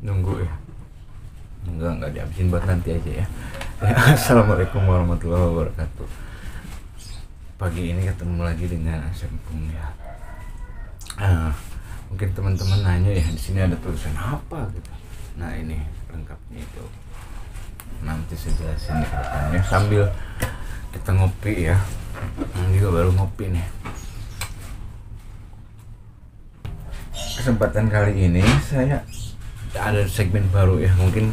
nunggu ya. Enggak enggak dihabisin buat nanti aja ya. Ya, assalamualaikum warahmatullahi wabarakatuh. Pagi ini ketemu lagi dengan Asep Pung ya. Ah, mungkin teman-teman nanya ya di sini ada tulisan apa gitu. Nah ini lengkapnya itu. Nanti saya jelasin di sambil kita ngopi ya. Ini juga baru ngopi nih. Kesempatan kali ini saya ada segmen baru ya mungkin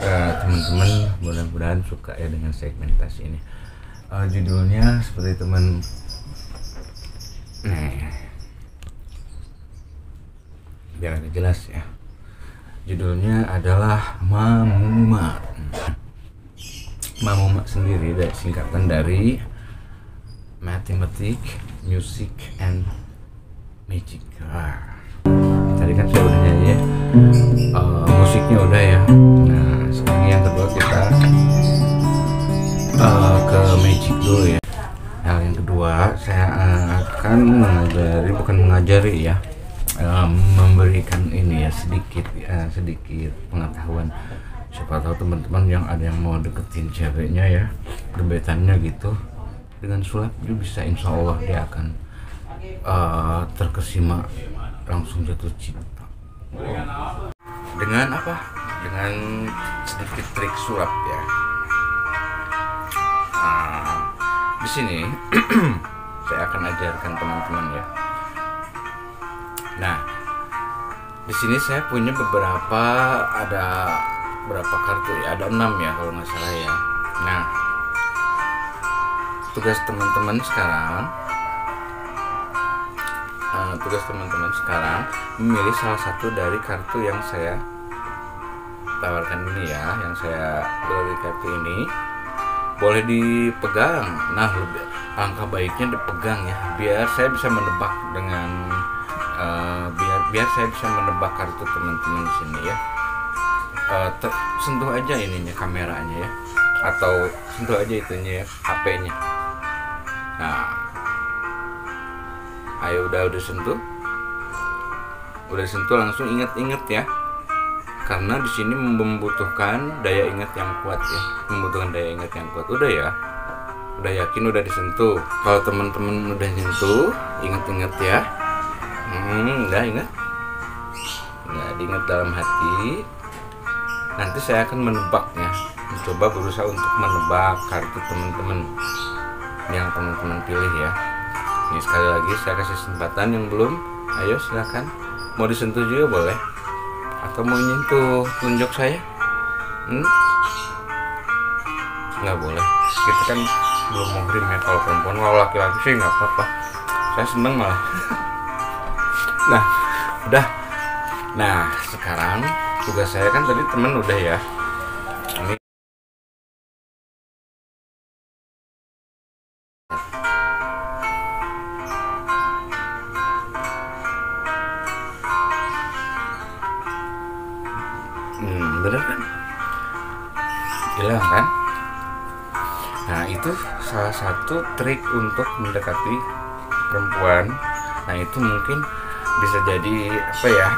eh, teman-teman mudah-mudahan suka ya dengan segmentasi ini. Eh, judulnya seperti teman nih biar agak jelas ya. Judulnya adalah Mamuma. Mamuma sendiri dari singkatan dari Mathematic, Music, and Magic. Ah. tadi kan saya udah nyanyi ya musiknya udah ya. Nah sekarang yang kedua kita eh, ke magic dulu ya. Hal yang kedua saya eh, akan mengajari bukan mengajari ya eh, memberikan ini ya sedikit eh, sedikit pengetahuan. Siapa tahu teman-teman yang ada yang mau deketin ceweknya ya gebetannya gitu dengan sulap dia bisa insya Allah dia akan eh, terkesima langsung jatuh cinta dengan apa? Dengan sedikit trik sulap ya. Nah, di sini saya akan ajarkan teman-teman ya. Nah di sini saya punya beberapa ada berapa kartu ya? Ada enam ya kalau nggak salah ya. Nah tugas teman-teman sekarang tugas teman-teman sekarang memilih salah satu dari kartu yang saya tawarkan ini ya yang saya beli kartu ini. Boleh dipegang. Nah lebih angka baiknya dipegang ya biar saya bisa menebak dengan eh, biar biar saya bisa menebak kartu teman-teman di sini ya. Te- sentuh aja ininya kameranya ya atau sentuh aja itunya ya HP-nya nah ayo udah udah sentuh. Udah sentuh langsung inget-inget ya. Karena di sini membutuhkan daya ingat yang kuat ya. Membutuhkan daya ingat yang kuat. Udah ya. Udah yakin udah disentuh. Kalau teman-teman udah nyentuh ingat-ingat ya. Hmm udah ingat? Nggak diingat dalam hati. Nanti saya akan menebaknya. Mencoba berusaha untuk menebak kartu teman-teman yang teman-teman pilih ya ini sekali lagi saya kasih kesempatan yang belum. Ayo silakan. Mau disentuh juga boleh. Atau mau nyentuh tunjuk saya? Hmm? nggak boleh. Kita kan belum muhrim ya. Kalau perempuan kalau laki-laki sih nggak apa-apa. Saya seneng malah. Nah udah. Nah sekarang tugas saya kan tadi temen udah ya trik untuk mendekati perempuan. Nah itu mungkin bisa jadi apa ya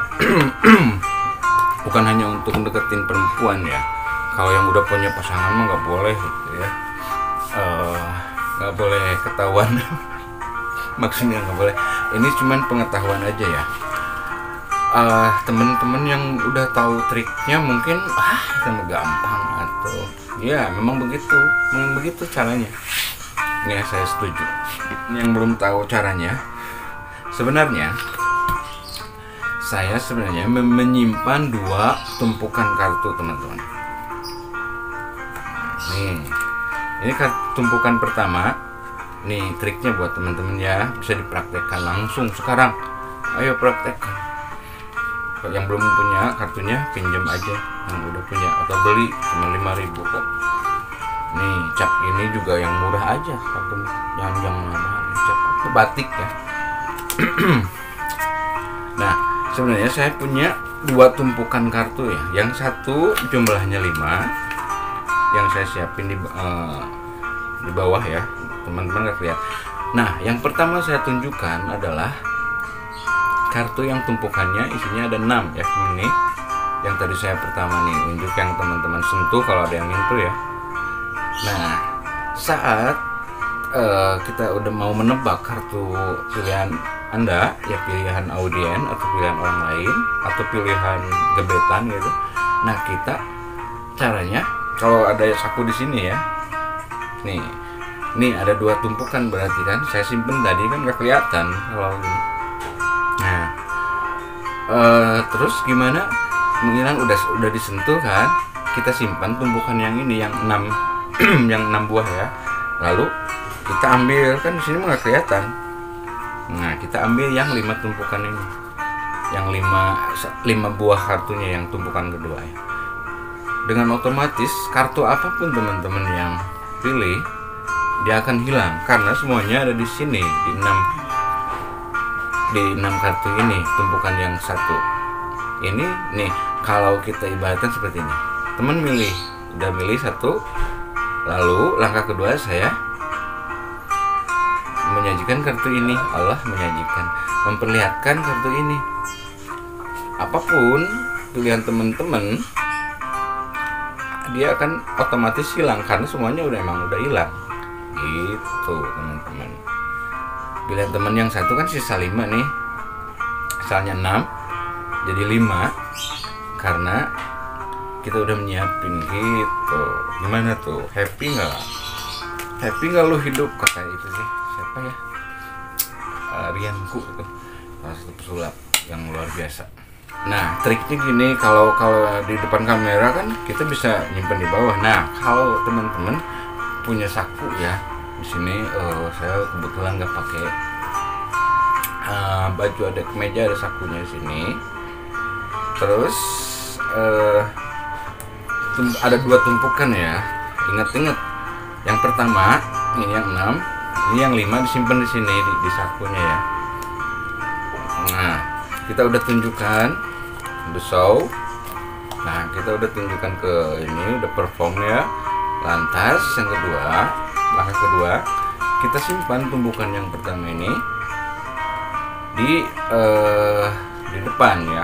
bukan hanya untuk mendekatin perempuan ya. Kalau yang udah punya pasangan mah nggak boleh gitu ya. Eh, nggak boleh ketahuan. Maksudnya nggak boleh. Ini cuman pengetahuan aja ya. Eh, temen-temen yang udah tahu triknya mungkin ah itu gampang atau ya memang begitu. Memang begitu caranya ini saya setuju. Yang belum tahu caranya. Sebenarnya saya sebenarnya menyimpan dua tumpukan kartu teman-teman. Nih ini kan tumpukan pertama. Nih triknya buat teman-teman ya. Bisa dipraktekkan langsung sekarang. Ayo praktekkan. Yang belum punya kartunya pinjam aja. Yang udah punya atau beli cuma 5000 kok nih cap ini juga yang murah aja. Jangan yang mahal cap apa batik ya. Nah sebenarnya saya punya dua tumpukan kartu ya. Yang satu jumlahnya 5 yang saya siapin di eh, di bawah ya. Teman-teman nggak lihat. Nah yang pertama saya tunjukkan adalah kartu yang tumpukannya isinya ada 6 ya. Ini yang tadi saya pertama nih unjuk yang teman-teman sentuh kalau ada yang nyentuh ya nah saat eh, kita udah mau menebak kartu pilihan anda ya pilihan audien atau pilihan orang lain atau pilihan gebetan gitu. Nah kita caranya kalau ada saku di sini ya. Nih nih ada dua tumpukan berarti kan saya simpen tadi kan nggak kelihatan kalau nah eh, terus gimana? Menghilang udah udah disentuh kan? Kita simpan tumpukan yang ini yang enam yang enam buah ya. Lalu kita ambil kan di sini nggak kelihatan. Nah kita ambil yang lima tumpukan ini. Yang lima lima buah kartunya yang tumpukan kedua ya. Dengan otomatis kartu apa pun teman-teman yang pilih dia akan hilang. Karena semuanya ada di sini di enam di enam kartu ini tumpukan yang satu. Ini nih kalau kita ibaratkan seperti ini. Teman milih udah milih satu lalu langkah kedua saya menyajikan kartu ini. Allah menyajikan memperlihatkan kartu ini. Apa pun pilihan teman-teman dia akan otomatis hilang karena semuanya udah emang udah hilang. Gitu teman-teman. Pilihan teman yang satu kan sisa 5 nih. Misalnya 6 jadi 5 karena kita udah menyiapin gitu. Gimana tuh? Happy nggak? Happy nggak lu hidup? Kata itu sih. Siapa ya? Eh, Rianku itu. Salah satu pesulap yang luar biasa. Nah triknya gini kalau kalau di depan kamera kan kita bisa nyimpen di bawah. Nah kalau teman-teman punya saku ya di sini eh, saya kebetulan nggak pakai eh, baju ada kemeja ada sakunya di sini. Terus tum- ada dua tumpukan ya. Ingat-ingat. Yang pertama ini yang enam. Ini yang lima disimpan di sini di, di sakunya ya. Nah kita udah tunjukkan the show nah kita udah tunjukkan ke ini udah perform ya. Lantas yang kedua langkah kedua kita simpan tumbukan yang pertama ini di eh, di depan ya.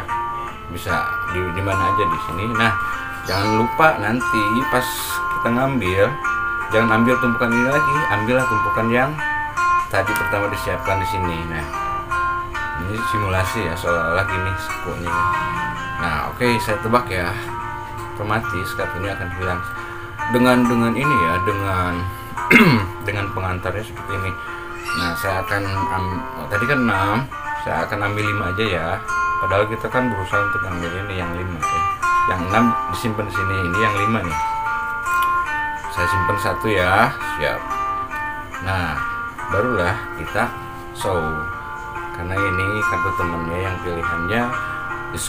Bisa di di mana aja di sini. Nah jangan lupa nanti pas kita ngambil jangan ambil tumpukan ini lagi ambillah tumpukan yang tadi pertama disiapkan di sini. Nah ini simulasi ya seolah-olah gini sakunya nah oke saya tebak ya. Otomatis kartunya akan hilang. Dengan dengan ini ya dengan dengan pengantarnya seperti ini. Nah saya akan oh, tadi kan 6 saya akan ambil 5 aja ya. Padahal kita kan berusaha untuk ambil ini yang 5 ya yang 6 disimpan di sini. Ini yang 5 nih. Saya simpan satu ya. Siap. Nah barulah kita show. Karena ini kartu temennya yang pilihannya is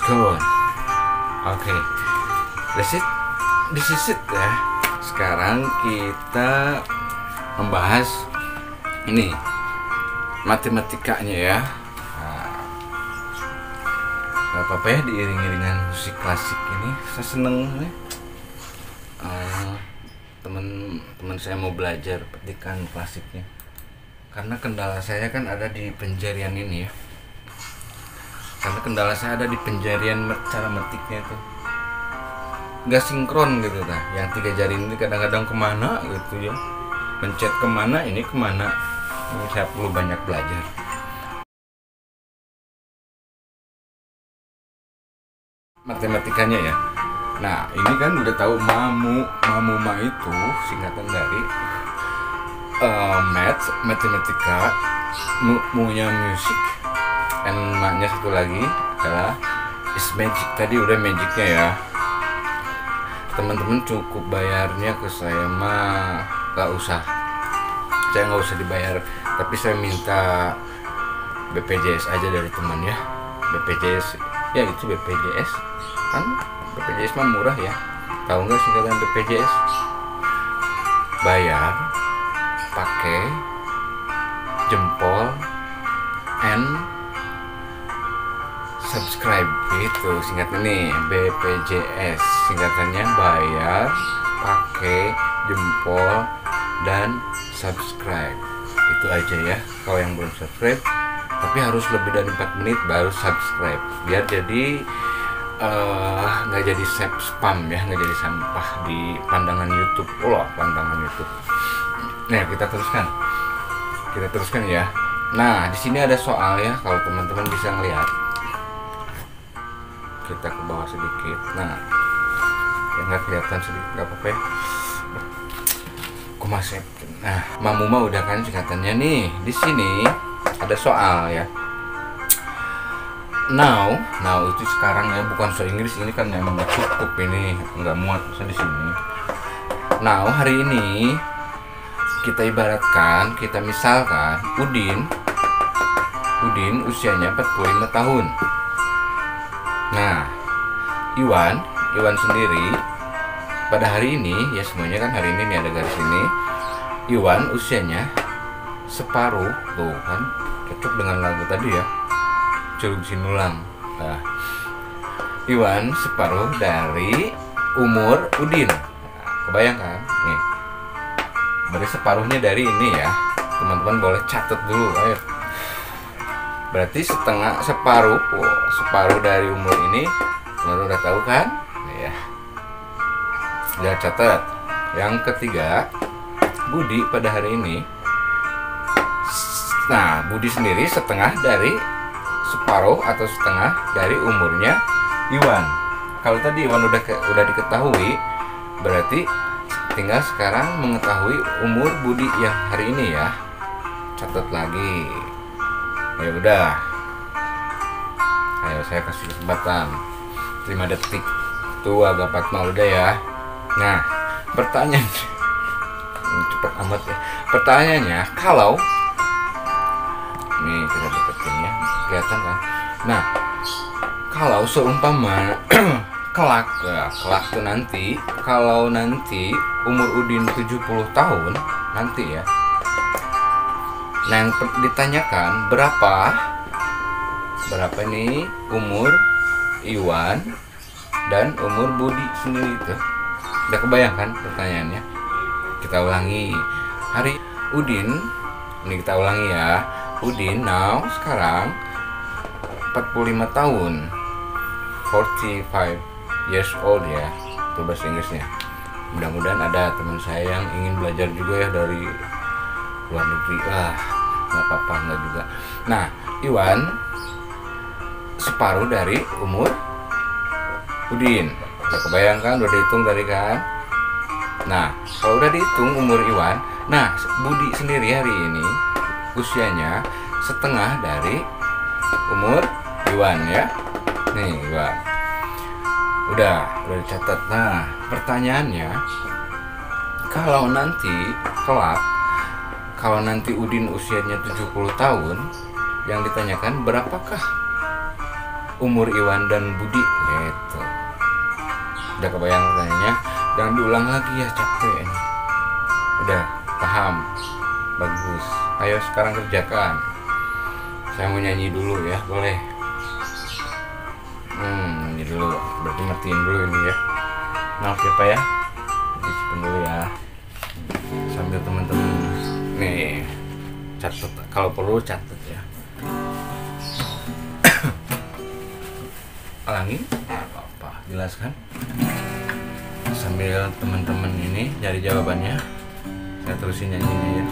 oke. This it. This is it ya. Sekarang kita membahas ini matematikanya ya nggak apa-apa ya diiring-iringan musik klasik ini. Saya seneng nih. Eh, teman-teman saya mau belajar petikan klasiknya. Karena kendala saya kan ada di penjarian ini ya. Karena kendala saya ada di penjarian cara metiknya itu. Nggak sinkron gitu nah yang tiga jari ini kadang-kadang ke mana gitu ya. Pencet ke mana ini ke mana. Ini saya perlu banyak belajar matematikanya ya. Nah ini kan udah tahu mamu mamuma itu singkatan dari eh, math matematika mu munya musik and maknya satu lagi adalah is magic. Tadi udah magicnya ya. Teman-teman cukup bayarnya ke saya mah nggak usah. Saya nggak usah dibayar tapi saya minta BPJS aja dari teman ya. BPJS ya itu BPJS kan BPJS mah murah ya. Tahu nggak singkatan BPJS bayar pakai jempol and subscribe. Itu singkatnya nih BPJS singkatannya bayar pakai jempol dan subscribe. Itu aja ya kalau yang belum subscribe tapi harus lebih dari 4 menit baru subscribe. Biar jadi eh, nggak jadi sep- spam ya nggak jadi sampah di pandangan YouTube. Oh pandangan YouTube. Nah kita teruskan. Kita teruskan ya. Nah di sini ada soal ya kalau teman-teman bisa ngelihat. Kita ke bawah sedikit. Nah ya nggak kelihatan sedikit nggak apa-apa ya. Kumasep. Nah mamuma udah kan singkatannya nih. Di sini ada soal ya now now itu sekarang ya bukan so Inggris ini kan memang nggak cukup ini nggak muat bisa di sini now hari ini kita ibaratkan kita misalkan Udin Udin usianya 45 tahun Nah, Iwan, Iwan sendiri pada hari ini ya semuanya kan hari ini nih ada garis ini. Iwan usianya separuh tuh kan cocok dengan lagu tadi ya. Curug Sinulang. Nah, Iwan separuh dari umur Udin. Nah, kebayangkan nih. Berarti separuhnya dari ini ya. Teman-teman boleh catat dulu, ayo berarti setengah separuh oh, separuh dari umur ini teman udah tahu kan ya udah catat yang ketiga Budi pada hari ini nah Budi sendiri setengah dari separuh atau setengah dari umurnya Iwan. Kalau tadi Iwan udah ke, udah diketahui berarti tinggal sekarang mengetahui umur Budi yang hari ini ya. Catat lagi. Ya udah. Ayo saya kasih kesempatan. 5 detik. Tuh agak Fatma udah ya. Nah pertanyaan ini cepet amat ya. Pertanyaannya kalau kelihatan kan? Nah kalau seumpama kelak ya, kelak tuh nanti kalau nanti umur Udin 70 tahun nanti ya Nah yang ditanyakan berapa? Berapa nih umur Iwan dan umur Budi sendiri itu? Udah kebayangkan pertanyaannya? Kita ulangi. Hari Udin ini kita ulangi ya. Udin now sekarang 45 tahun. 45 years old ya itu bahasa Inggrisnya. Mudah-mudahan ada teman saya yang ingin belajar juga ya dari luar negeri. Lah nggak apa-apa nggak juga. Nah Iwan separuh dari umur Udin. Udah kebayangkan udah dihitung tadi kan? Nah kalau udah dihitung umur Iwan nah Budi sendiri hari ini usianya setengah dari umur Iwan ya. Nih Iwan. Udah udah dicatat. Nah pertanyaannya kalau nanti kelak kalau nanti Udin usianya 70 tahun yang ditanyakan berapakah umur Iwan dan Budi? Gitu. Udah kebayang pertanyaannya? Jangan diulang lagi ya capek ini. Udah paham. Bagus. Ayo sekarang kerjakan. Saya mau nyanyi dulu ya boleh hmm nyanyi dulu. Berarti ngertiin dulu ini ya. Maaf ya pak ya. Disimpan dulu ya. Sambil teman-teman nih catat. Kalau perlu catat ya. Ulangi apa jelaskan. Sambil teman-teman ini cari jawabannya. Saya terusin nyanyinya ya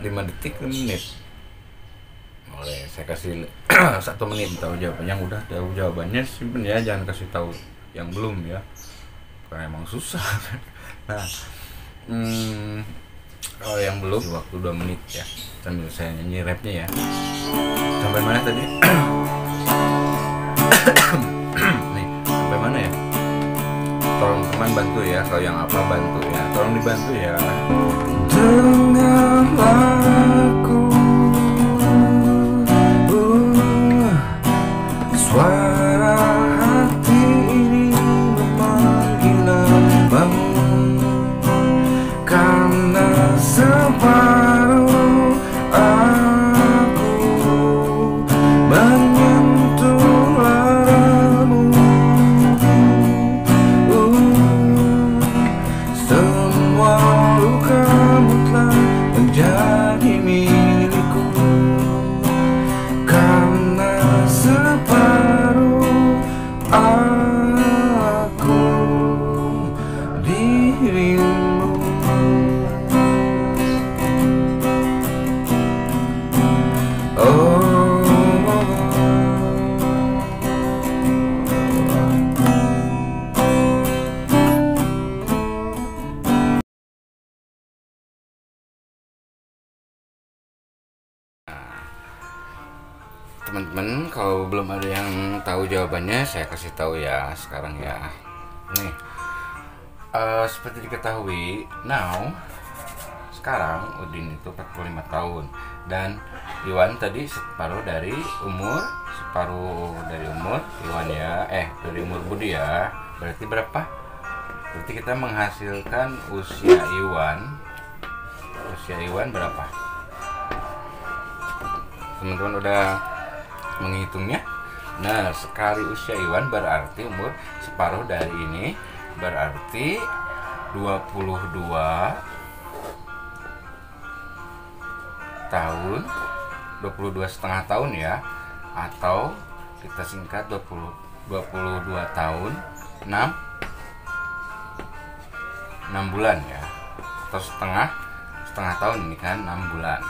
5 detik 5 menit. Boleh, saya kasih satu menit tahu jawabannya. Yang udah tahu jawabannya simpen ya, jangan kasih tahu yang belum ya. Karena emang susah. Nah, hmm, kalau yang belum waktu 2 menit ya. Sambil saya nyanyi rapnya ya. Sampai mana tadi? Nih, sampai mana ya? Tolong teman bantu ya, kalau yang apa bantu ya. Tolong dibantu ya. Aku kalau belum ada yang tahu jawabannya, saya kasih tahu ya sekarang ya. Nih, eh, seperti diketahui, now sekarang Udin itu 45 tahun. Dan Iwan tadi separuh dari umur separuh dari umur Iwan ya. Eh dari umur Budi ya. Berarti berapa? Berarti kita menghasilkan usia Iwan. Usia Iwan berapa? Teman-teman udah menghitungnya nah sekali usia Iwan berarti umur separuh dari ini berarti 22 tahun 22 setengah tahun ya atau kita singkat 20 22 tahun 6 6 bulan ya atau setengah setengah tahun ini kan 6 bulan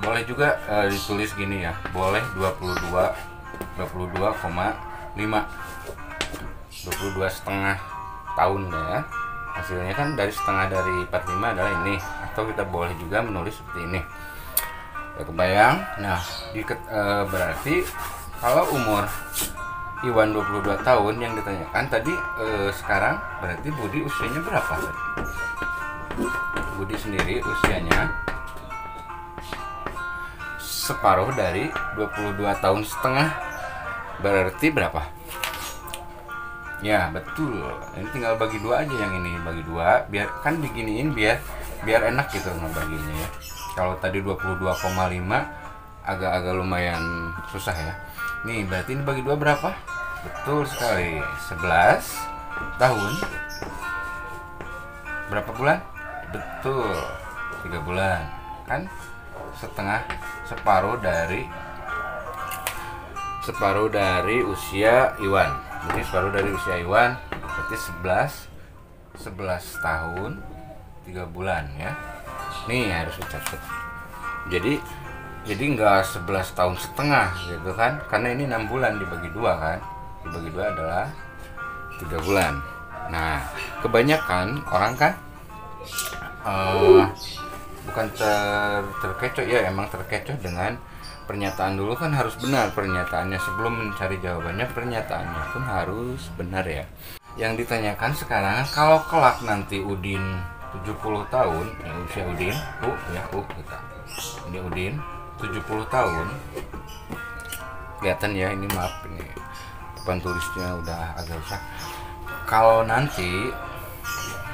boleh juga eh, ditulis gini ya. Boleh 22 22,5 22 setengah tahun ya. Hasilnya kan dari setengah dari 45 adalah ini. Atau kita boleh juga menulis seperti ini. Ya kebayang? Nah di, eh, berarti kalau umur Iwan 22 tahun yang ditanyakan tadi eh, sekarang berarti Budi usianya berapa? Budi sendiri usianya separuh dari 22 tahun setengah berarti berapa? Ya betul. Ini tinggal bagi dua aja yang ini bagi dua. Biar kan diginiin biar biar enak gitu ngebaginya ya. Kalau tadi 22,5 agak-agak lumayan susah ya. Nih berarti ini bagi dua berapa? Betul sekali. 11 tahun. Berapa bulan? Betul. Tiga bulan. Kan setengah separuh dari separuh dari usia Iwan. Jadi separuh dari usia Iwan berarti 11 11 tahun 3 bulan ya. Nih harus dicatat. Jadi jadi nggak 11 tahun setengah gitu kan karena ini enam bulan dibagi dua kan dibagi dua adalah tiga bulan nah kebanyakan orang kan eh, bukan ter terkecoh ya emang terkecoh dengan pernyataan dulu kan harus benar pernyataannya. Sebelum mencari jawabannya pernyataannya pun harus benar ya. Yang ditanyakan sekarang kalau kelak nanti Udin 70 tahun ya usia Udin U ya U kita. Ini Udin 70 tahun. Kelihatan ya ini maaf ini depan tulisnya udah agak rusak. Kalau nanti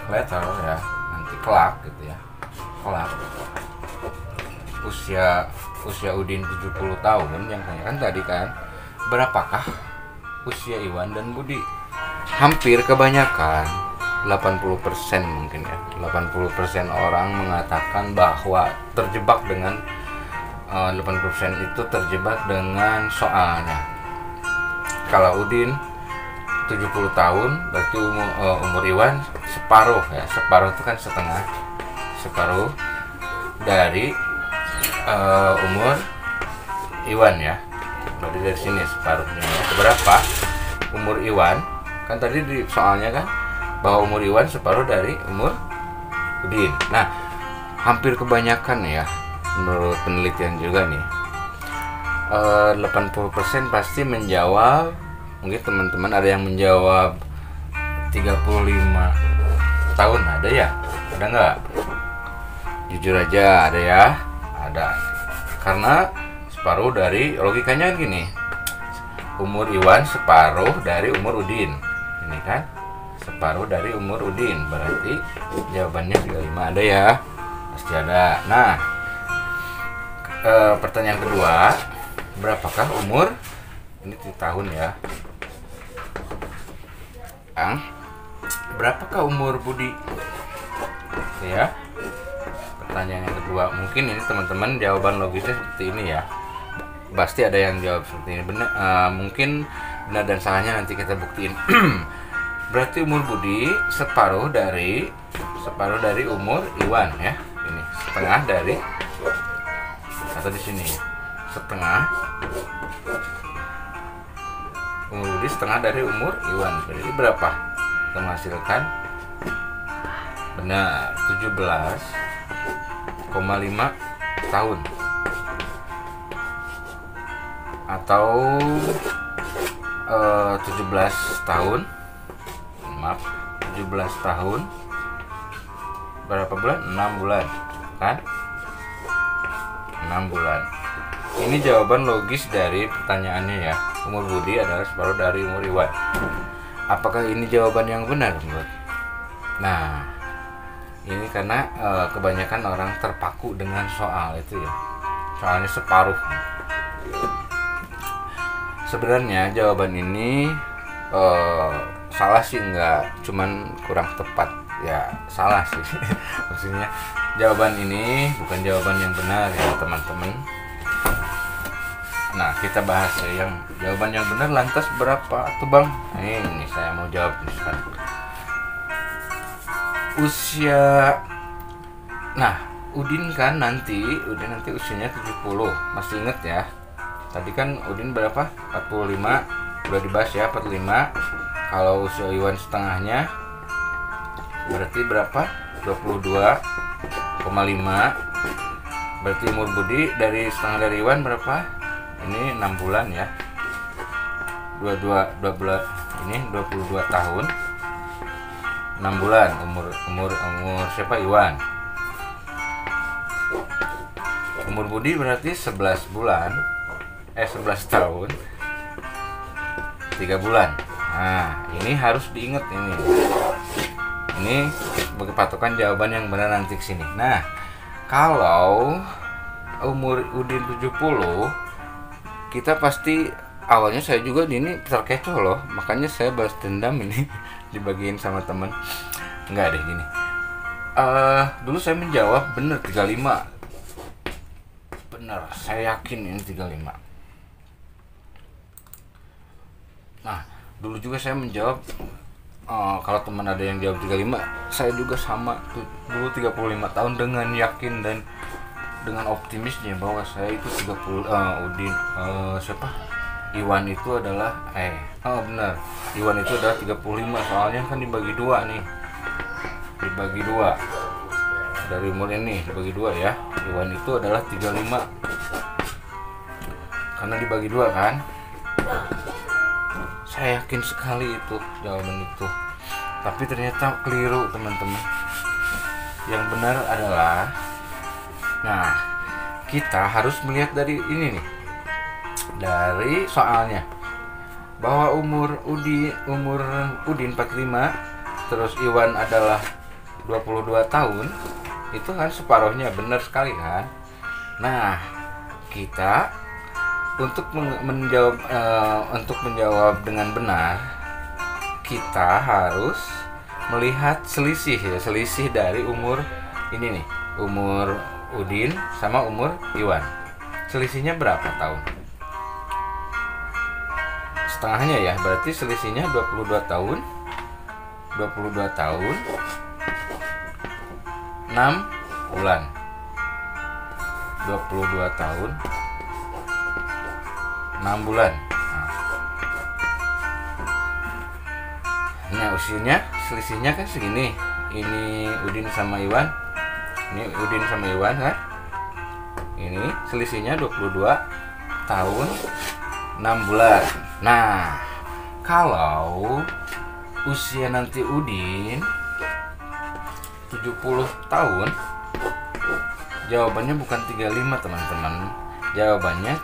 later ya nanti kelak gitu ya kelak usia usia Udin 70 tahun yang tanya kan tadi kan berapakah usia Iwan dan Budi? Hampir kebanyakan 80% mungkin ya. 80% orang mengatakan bahwa terjebak dengan eh, 80% itu terjebak dengan soalnya. Kalau Udin 70 tahun berarti umur, eh, umur Iwan separuh ya. Separuh itu kan setengah separuh dari eh, umur Iwan ya. Berarti dari sini separuhnya. Ya. berapa umur Iwan? Kan tadi di soalnya kan bahwa umur Iwan separuh dari umur Udin. Nah hampir kebanyakan ya menurut penelitian juga nih. Eh, 80% pasti menjawab mungkin teman-teman ada yang menjawab 35 tahun ada ya? Ada nggak jujur aja ada ya. Ada. Karena separuh dari logikanya kan gini. Umur Iwan separuh dari umur Udin. Ini kan? Separuh dari umur Udin. Berarti jawabannya 35 ada ya? Pasti ada. Nah eh, pertanyaan kedua. Berapakah umur? Ini di tahun ya. Ang, berapakah umur Budi? Ya pertanyaan yang kedua. Mungkin ini teman-teman jawaban logisnya seperti ini ya. Pasti ada yang jawab seperti ini. Benar eh, mungkin benar dan salahnya nanti kita buktiin. Berarti umur Budi separuh dari separuh dari umur Iwan ya. Ini setengah dari atau di sini setengah. Umur Budi setengah dari umur Iwan. Berarti berapa? Kita menghasilkan? Benar 17,5 tahun. Atau eh, 17 tahun. Maaf 17 tahun. Berapa bulan? 6 bulan kan? 6 bulan. Ini jawaban logis dari pertanyaannya ya. Umur Budi adalah separuh dari umur Iwan. Apakah ini jawaban yang benar menurut nah ini karena eh, kebanyakan orang terpaku dengan soal itu ya. Soalnya separuh. Sebenarnya jawaban ini eh, salah sih nggak cuman kurang tepat. Ya salah sih. Maksudnya jawaban ini bukan jawaban yang benar ya teman-teman. Nah kita bahas ya yang jawaban yang benar lantas berapa tuh bang? Ini saya mau jawab nih usia nah Udin kan nanti Udin nanti usianya 70 masih inget ya. Tadi kan Udin berapa? 45 udah dibahas ya 45 kalau usia Iwan setengahnya berarti berapa? 22,5 berarti umur Budi dari setengah dari Iwan berapa? Ini 6 bulan ya. 22 12 ini 22 tahun 6 bulan umur umur umur siapa? Iwan. Umur Budi berarti 11 bulan eh 11 tahun 3 bulan. Nah ini harus diingat ini. Ini sebagai patokan jawaban yang benar nanti ke sini nah kalau umur Udin 70 kita pasti awalnya saya juga ini terkecoh loh makanya saya balas dendam ini dibagiin sama temen. Nggak deh gini eh dulu saya menjawab bener 35 bener saya yakin ini 35 nah dulu juga saya menjawab eh, kalau teman ada yang jawab 35 saya juga sama dulu 35 tahun dengan yakin dan dengan optimisnya bahwa saya itu 30 eh, Udin eh, siapa Iwan itu adalah eh oh benar. Iwan itu adalah 35 soalnya kan dibagi dua nih. Dibagi dua. Dari umur ini dibagi dua ya. Iwan itu adalah 35 karena dibagi dua kan? Saya yakin sekali itu jawaban itu. Tapi ternyata keliru teman-teman. Yang benar adalah nah kita harus melihat dari ini nih dari soalnya. Bahwa umur Udi umur Udin 45 terus Iwan adalah 22 tahun itu kan separuhnya benar sekali kan? Nah kita untuk menjawab eh, untuk menjawab dengan benar kita harus melihat selisih ya selisih dari umur ini nih umur Udin sama umur Iwan. Selisihnya berapa tahun setengahnya ya. Berarti selisihnya 22 tahun. 22 tahun. 6 bulan. 22 tahun. 6 bulan. Nah, usianya selisihnya kan segini. Ini Udin sama Iwan. Ini Udin sama Iwan kan? Ini selisihnya 22 tahun 6 bulan nah kalau usia nanti Udin 70 tahun jawabannya bukan 35 teman-teman. Jawabannya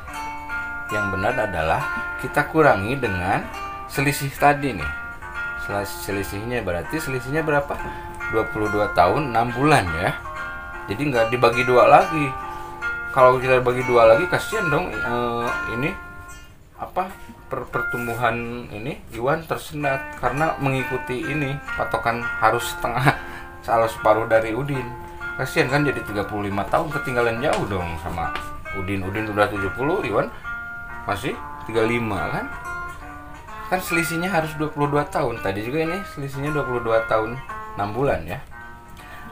yang benar adalah kita kurangi dengan selisih tadi nih. Selisihnya berarti selisihnya berapa? 22 tahun 6 bulan ya. Jadi nggak dibagi dua lagi. Kalau kita bagi dua lagi kasihan dong uh, ini apa per pertumbuhan ini Iwan tersendat karena mengikuti ini patokan harus setengah salah separuh dari Udin. Kasihan kan jadi 35 tahun ketinggalan jauh dong sama Udin. Udin udah 70 Iwan masih 35 kan? Kan selisihnya harus 22 tahun. Tadi juga ini selisihnya 22 tahun 6 bulan ya.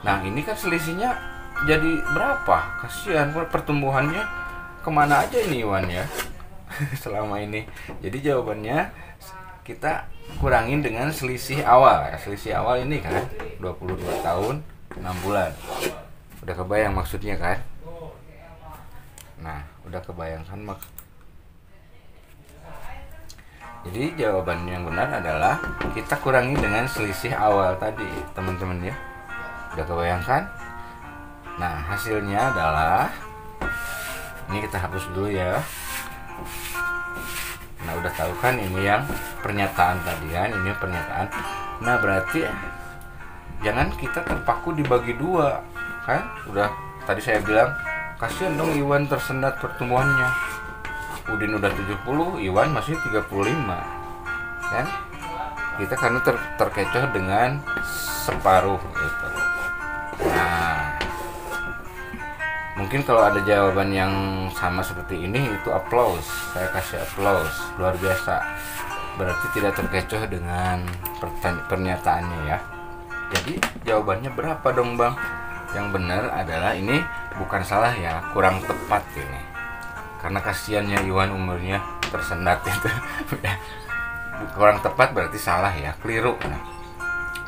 Nah ini kan selisihnya jadi berapa? Kasihan pertumbuhannya ke mana aja ini Iwan ya selama ini jadi jawabannya kita kurangin dengan selisih awal selisih awal ini kan 22 tahun 6 bulan udah kebayang maksudnya kan nah udah kebayang kan mak jadi jawaban yang benar adalah kita kurangi dengan selisih awal tadi, teman-teman ya. Udah kebayangkan? Nah, hasilnya adalah ini kita hapus dulu ya. Nah, udah tahu kan ini yang pernyataan tadi kan, ini pernyataan. Nah, berarti jangan kita terpaku dibagi dua, kan? Udah tadi saya bilang kasihan dong Iwan tersendat pertumbuhannya Udin udah 70 Iwan masih 35 kan kita karena ter terkecoh dengan separuh gitu nah mungkin kalau ada jawaban yang sama seperti ini itu applause saya kasih applause luar biasa. Berarti tidak terkecoh dengan pernyataannya ya. Jadi jawabannya berapa dong bang? Yang benar adalah ini bukan salah ya kurang tepat ini. Karena kasihannya Iwan umurnya tersendat itu. Ya. kurang tepat berarti salah ya keliru. Nah,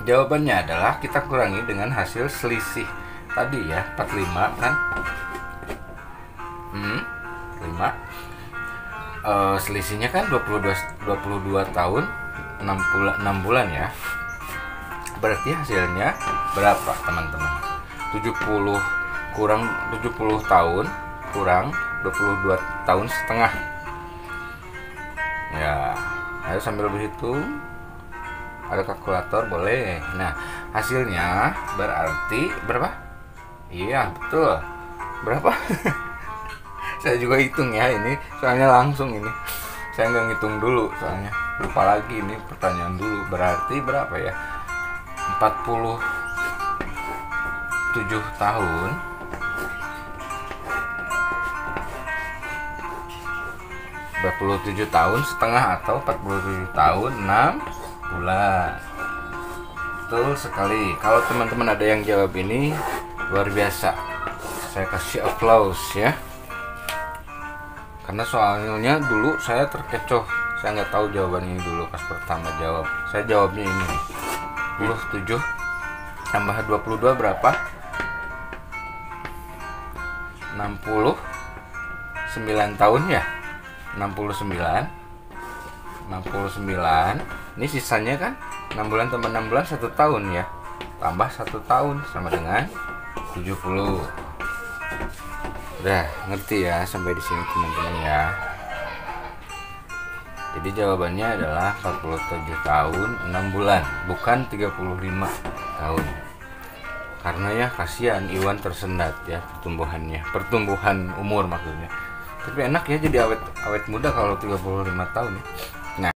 jawabannya adalah kita kurangi dengan hasil selisih tadi ya 45 kan? Hmm, 5 uh, selisihnya kan 22 22 tahun 6 bulan 6 bulan ya. Berarti hasilnya berapa teman-teman? 70 kurang 70 tahun kurang 22 tahun setengah. Ya ayo sambil berhitung. Ada kalkulator boleh. Nah hasilnya berarti berapa iya betul. Berapa? Saya juga hitung ya ini soalnya langsung ini. Saya nggak ngitung dulu soalnya lupa lagi ini pertanyaan dulu. Berarti berapa ya? 47 tahun. 27 tahun setengah atau 47 tahun 6 bulan. Betul sekali. Kalau teman-teman ada yang jawab ini luar biasa. Saya kasih applause ya. Karena soalnya dulu saya terkecoh. Saya nggak tahu jawaban ini dulu pas pertama jawab. Saya jawabnya ini 27 tambah 22 berapa? 69 tahun ya? 69 69 ini sisanya kan 6 bulan tambah 6 bulan satu tahun ya? Tambah satu tahun sama dengan 70 udah ngerti ya sampai di sini teman-teman ya. Jadi jawabannya adalah 47 tahun 6 bulan bukan 35 tahun. Karena ya kasihan Iwan tersendat ya pertumbuhannya. Pertumbuhan umur maksudnya. Tapi enak ya jadi awet awet muda kalau 35 tahun ya. Nah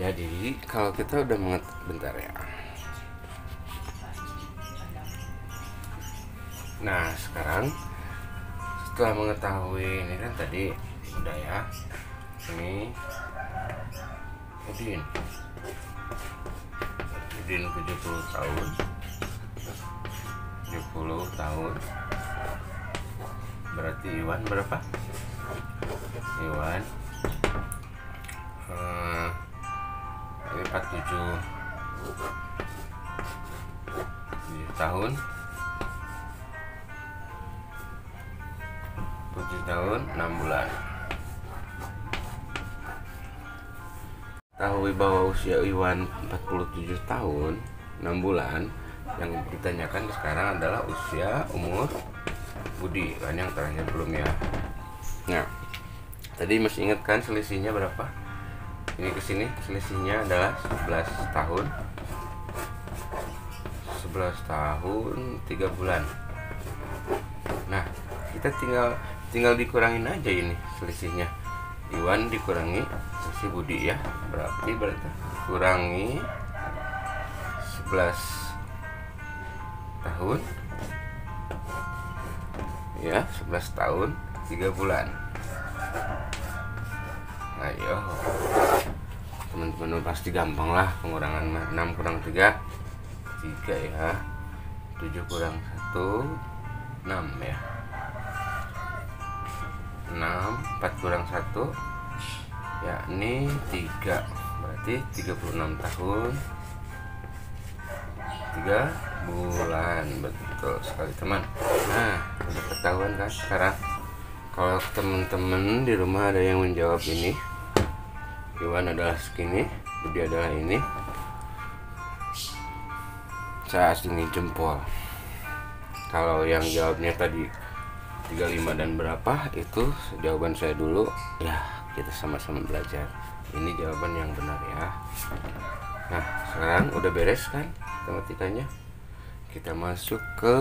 jadi kalau kita udah menget bentar ya nah sekarang setelah mengetahui ini kan tadi udah ya ini Udin. Udin 70 tahun. 70 tahun. Berarti Iwan berapa? Iwan. Eh, ini 47 7 tahun 7 tahun 6 bulan. Tahu bahwa usia Iwan 47 tahun 6 bulan Yang ditanyakan sekarang adalah usia umur Budi Kan yang terakhir belum ya Nah Tadi masih ingat kan selisihnya berapa? Ini ke sini selisihnya adalah 11 tahun. 11 tahun 3 bulan. Nah kita tinggal tinggal dikurangin aja ini selisihnya. Iwan dikurangi selisih Budi ya. Berarti berarti kurangi 11 tahun. Ya 11 tahun 3 bulan. Ayo. Teman-teman pasti gampang lah pengurangan mah. 6 kurang 3 3 ya. 7 kurang 1 6 ya 6 4 kurang 1 yakni 3 berarti 36 tahun. 3 bulan. Betul sekali teman. Nah udah ketahuan kan sekarang? Kalau teman-teman di rumah ada yang menjawab ini Iwan adalah segini Budi adalah ini. Saya asli jempol. Kalau yang jawabnya tadi 35 dan berapa itu jawaban saya dulu. Ya kita sama-sama belajar. Ini jawaban yang benar ya. Nah sekarang udah beres kan matematikanya? Kita masuk ke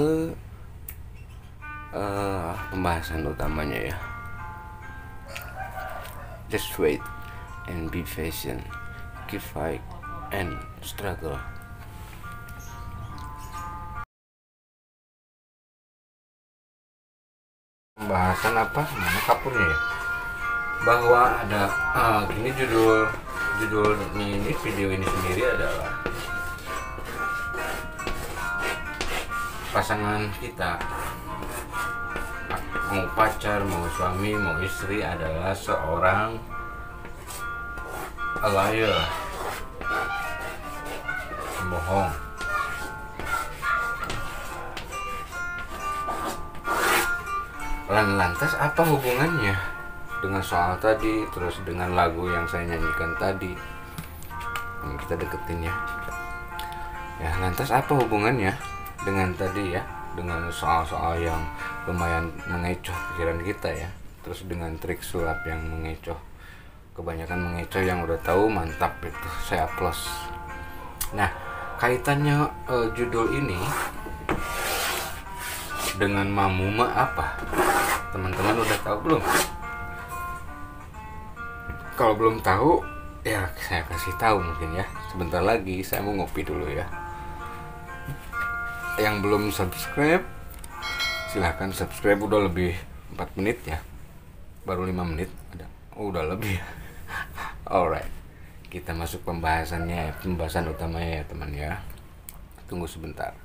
eh, pembahasan utamanya ya. Just wait and be patient. Keep fight and struggle pembahasan apa? Mana kapurnya ya? Bahwa ada ah, gini judul judul ini video ini sendiri adalah pasangan kita. Mau pacar mau suami mau istri adalah seorang liar. Pembohong lantas apa hubungannya dengan soal tadi terus dengan lagu yang saya nyanyikan tadi? Hmm, kita deketin ya. Ya lantas apa hubungannya dengan tadi ya? Dengan soal-soal yang lumayan mengecoh pikiran kita ya. Terus dengan trik sulap yang mengecoh. Kebanyakan mengecoh yang udah tahu mantap itu. Saya plus. Nah kaitannya eh, judul ini dengan mamuma apa? Teman-teman udah tahu belum? Kalau belum tahu ya saya kasih tahu mungkin ya. Sebentar lagi saya mau ngopi dulu ya. Yang belum subscribe silahkan subscribe. Udah lebih 4 menit ya. Baru 5 menit. Ada. Oh, udah lebih. Alright. Kita masuk pembahasannya ya pembahasan utamanya ya teman ya. Tunggu sebentar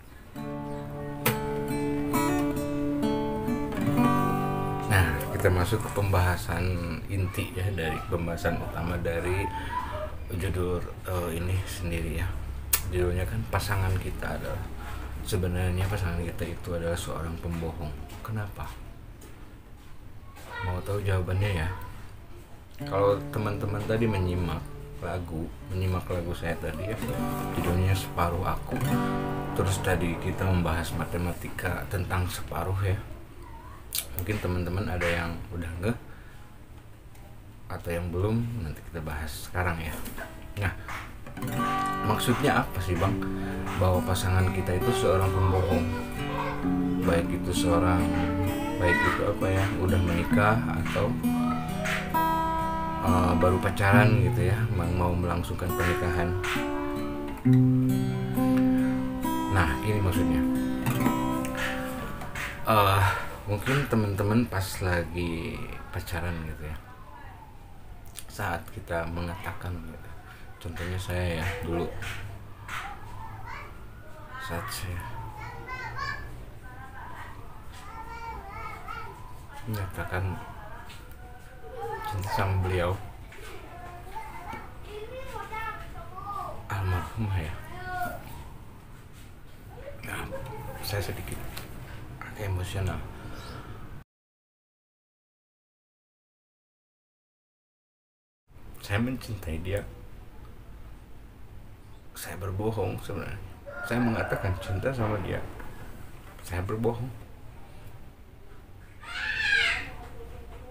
kita masuk ke pembahasan inti ya dari pembahasan utama dari judul eh, ini sendiri ya. Judulnya kan pasangan kita adalah sebenarnya pasangan kita itu adalah seorang pembohong. Kenapa? Mau tahu jawabannya ya? Kalau teman-teman tadi menyimak lagu, menyimak lagu saya tadi ya, judulnya separuh aku. Terus tadi kita membahas matematika tentang separuh ya mungkin teman-teman ada yang udah enggak atau yang belum nanti kita bahas sekarang ya. Nah maksudnya apa sih bang? Bahwa pasangan kita itu seorang pembohong. Baik itu seorang baik itu apa ya udah menikah atau uh, baru pacaran gitu ya mau mau melangsungkan pernikahan. Nah ini maksudnya. Eh, mungkin teman-teman pas lagi pacaran gitu ya. Saat kita mengatakan gitu. Contohnya saya ya dulu. Saat saya menyatakan cinta sama beliau. Almarhumah ya. Nah, saya sedikit emosional saya mencintai dia. Saya berbohong sebenarnya. Saya mengatakan cinta sama dia. Saya berbohong.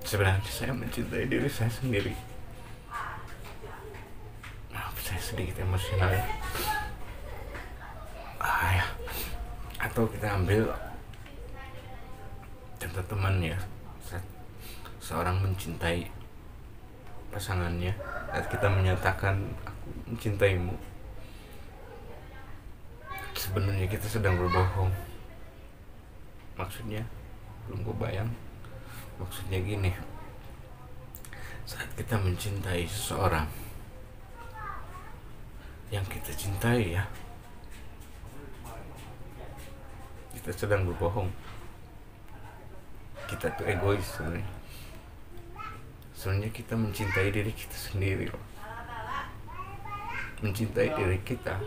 Sebenarnya saya mencintai diri saya sendiri. Maaf saya sedikit emosional ya. Ah ya. Atau kita ambil contoh teman ya. Seorang mencintai pasangannya. Saat kita menyatakan aku mencintaimu. Sebenarnya kita sedang berbohong. Maksudnya belum gue bayang. Maksudnya gini saat kita mencintai seseorang yang kita cintai ya kita sedang berbohong. Kita tuh egois sebenarnya sebenarnya kita mencintai diri kita sendiri loh. Mencintai diri kita.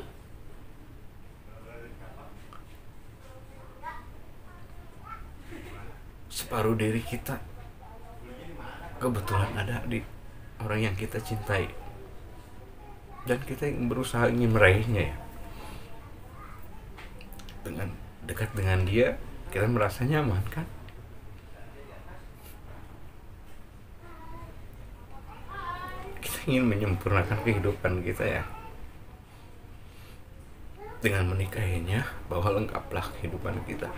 Separuh diri kita. Kebetulan ada di orang yang kita cintai. Dan kita yang berusaha ingin meraihnya ya. Dengan dekat dengan dia kita merasa nyaman kan ingin menyempurnakan kehidupan kita ya. Dengan menikahinya bahwa lengkaplah kehidupan kita.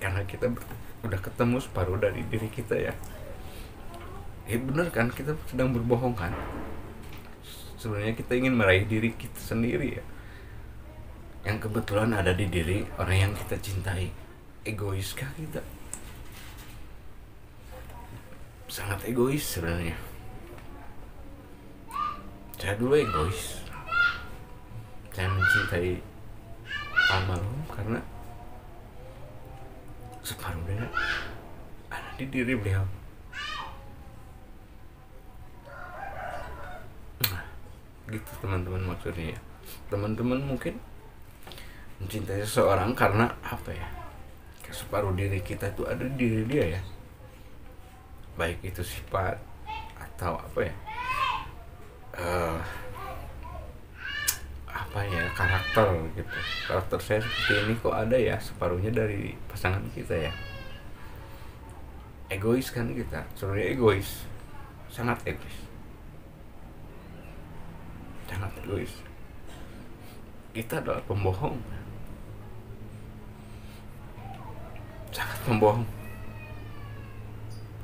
Karena kita udah ketemu separuh dari diri kita ya. Ya bener kan? Kita sedang berbohong kan? Sebenarnya kita ingin meraih diri kita sendiri ya. Yang kebetulan ada di diri orang yang kita cintai. Egois kah kita sangat egois sebenarnya. Saya dulu egois. Saya mencintai almarhum karena separuhnya ada di diri beliau. Nah, gitu teman-teman maksudnya ya. Teman-teman mungkin mencintai seseorang karena apa ya? Separuh diri kita itu ada di diri dia ya baik itu sifat atau apa ya? Uh, apa ya karakter gitu. Karakter saya seperti ini kok ada ya separuhnya dari pasangan kita ya. Egois kan kita sebenarnya egois sangat egois. Sangat egois. Kita adalah pembohong. Sangat pembohong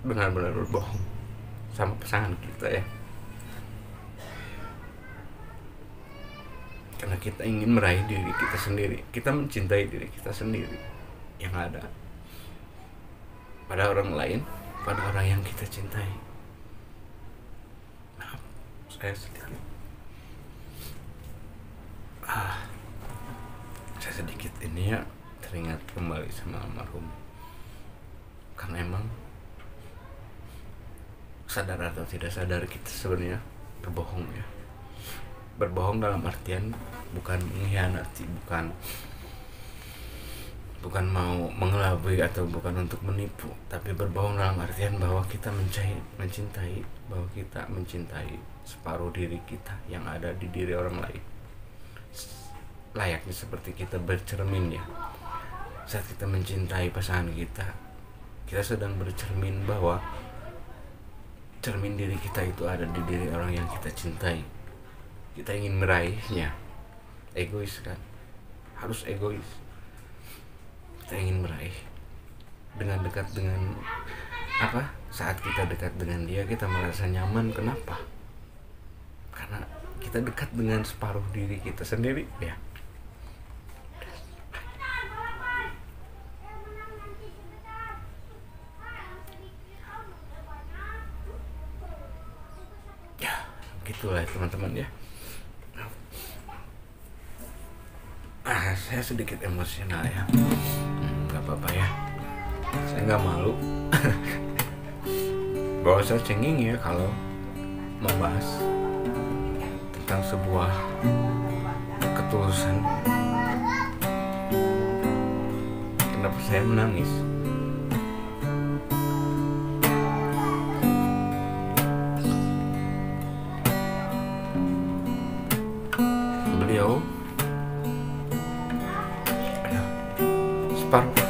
benar-benar berbohong. Sama pasangan kita ya. Karena kita ingin meraih diri kita sendiri. Kita mencintai diri kita sendiri. Yang ada. Pada orang lain pada orang yang kita cintai. Maaf saya sedikit. Ah saya sedikit ini ya teringat kembali sama almarhum karena emang sadar atau tidak sadar kita sebenarnya berbohong ya. Berbohong dalam artian bukan mengkhianati bukan bukan mau mengelabui atau bukan untuk menipu tapi berbohong dalam artian bahwa kita mencintai mencintai bahwa kita mencintai separuh diri kita yang ada di diri orang lain. Layaknya seperti kita bercermin ya. Saat kita mencintai pasangan kita kita sedang bercermin bahwa cermin diri kita itu ada di diri orang yang kita cintai. Kita ingin meraihnya. Egois kan? Harus egois. Kita ingin meraih. Dengan dekat dengan apa? Saat kita dekat dengan dia kita merasa nyaman. Kenapa? Karena kita dekat dengan separuh diri kita sendiri. Ya itulah ya, teman-teman ya. Ah saya sedikit emosional ya. Hmm, nggak apa-apa ya. Saya nggak malu. Bahwa saya cengeng ya kalau membahas tentang sebuah ketulusan. Kenapa saya menangis separuh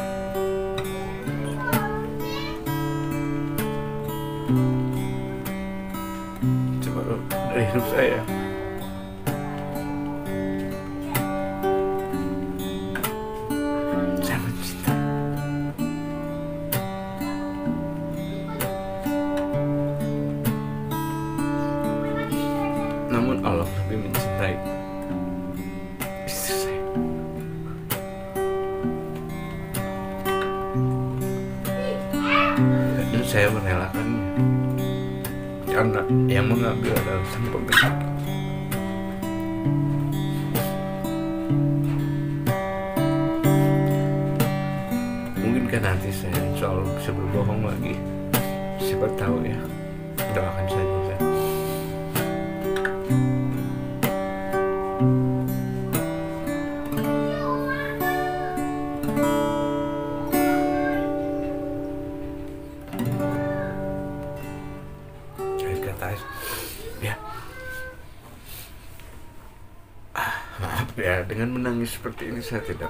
dengan menangis seperti ini saya tidak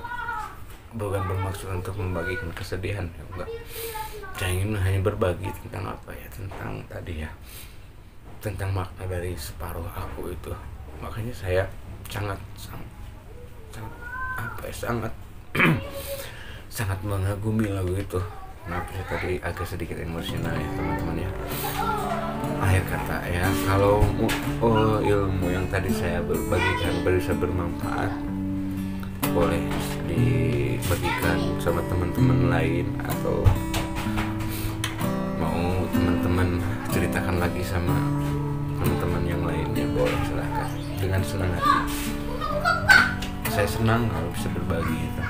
bukan bermaksud untuk membagikan kesedihan ya enggak. Saya ingin hanya berbagi tentang apa ya tentang tadi ya tentang makna dari separuh aku itu. Makanya saya sangat sangat, sangat apa ya sangat sangat mengagumi lagu itu. Maaf saya tadi agak sedikit emosional ya teman-teman ya. Akhir kata ya kalau oh, ilmu yang tadi saya berbagikan bisa bermanfaat boleh dibagikan sama teman-teman lain atau mau teman-teman ceritakan lagi sama teman-teman yang lainnya boleh silahkan. Dengan senang hati. Saya senang kalau bisa berbagi itu